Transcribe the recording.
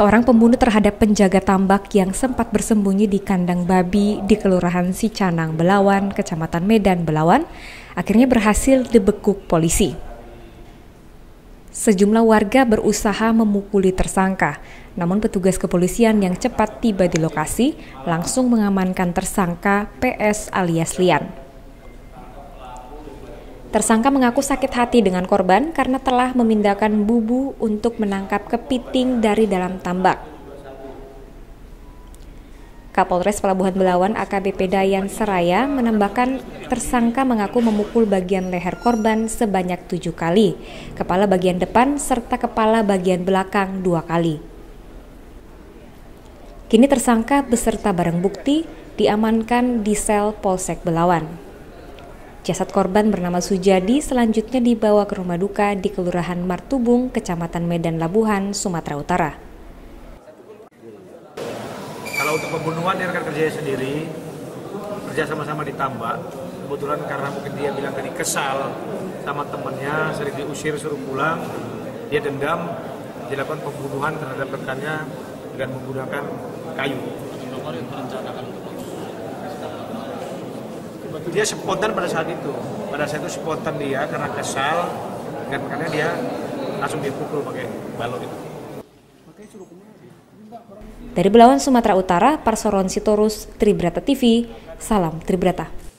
seorang pembunuh terhadap penjaga tambak yang sempat bersembunyi di kandang babi di Kelurahan Sicanang, Belawan, Kecamatan Medan, Belawan, akhirnya berhasil dibekuk polisi. Sejumlah warga berusaha memukuli tersangka, namun petugas kepolisian yang cepat tiba di lokasi langsung mengamankan tersangka PS alias Lian. Tersangka mengaku sakit hati dengan korban karena telah memindahkan bubu untuk menangkap kepiting dari dalam tambak. Kapolres Pelabuhan Belawan AKBP Dayan Seraya menambahkan tersangka mengaku memukul bagian leher korban sebanyak tujuh kali, kepala bagian depan serta kepala bagian belakang dua kali. Kini tersangka beserta barang bukti diamankan di sel Polsek Belawan. Jasad korban bernama Sujadi selanjutnya dibawa ke rumah duka di Kelurahan Martubung, Kecamatan Medan Labuhan, Sumatera Utara. Kalau untuk pembunuhan dia rekan kerjanya sendiri, kerja sama-sama ditambah. Kebetulan karena mungkin dia bilang tadi kesal sama temannya, sering diusir suruh pulang, dia dendam, dilakukan pembunuhan terhadap rekannya dengan menggunakan kayu dia spontan pada saat itu. Pada saat itu spontan dia karena kesal dan makanya dia langsung dipukul pakai balok itu. Dari Belawan Sumatera Utara, Parsoron Sitorus, Tribrata TV, Salam Tribrata.